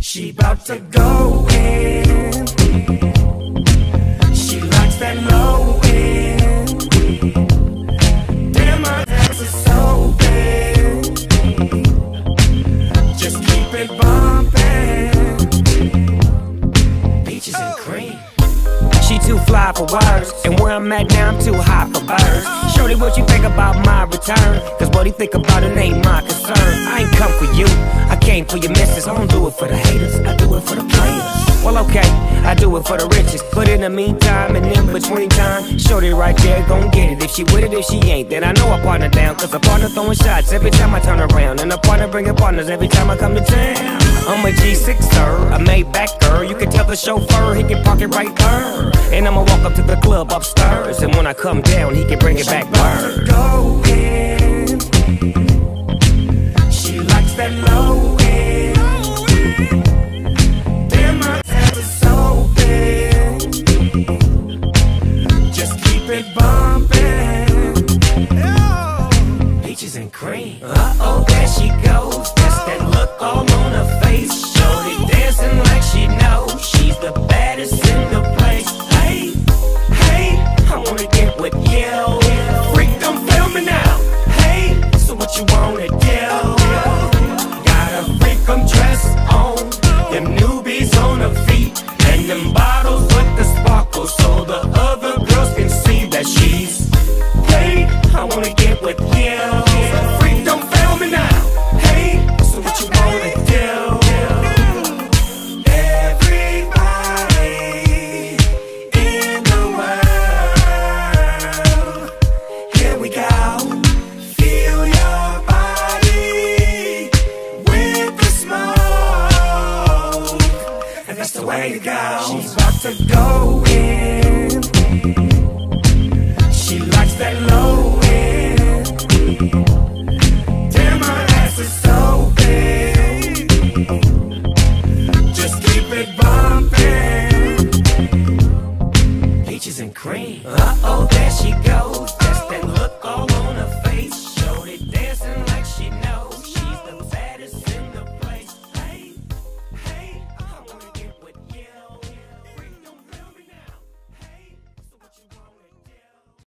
She bout to go in. Too fly for words, and where I'm at now, I'm too high for birds. Shorty, what you think about my return? Cause what he think about it ain't my concern. I ain't come for you, I came for your missus. I don't do it for the haters, I do it for the players. Well, okay, I do it for the riches. But in the meantime, and in between time, Shorty right there gon' get it. If she with it, if she ain't, then I know I partner down. Cause a partner throwing shots every time I turn around. And a partner bringing partners every time I come to town. I'm a G6er, a Maybach You can tell the chauffeur he can park it right there. And I'ma walk up to the club upstairs. And when I come down, he can bring it back word. Go in. She likes that low end. Damn, my ass is so big. Just keep it bumping. Peaches and cream. Uh oh, there she goes. That's that look all bottles with the sparkle. So the other girls can see that she's Hey, I wanna get way to go. She's about to go in. She likes that low end.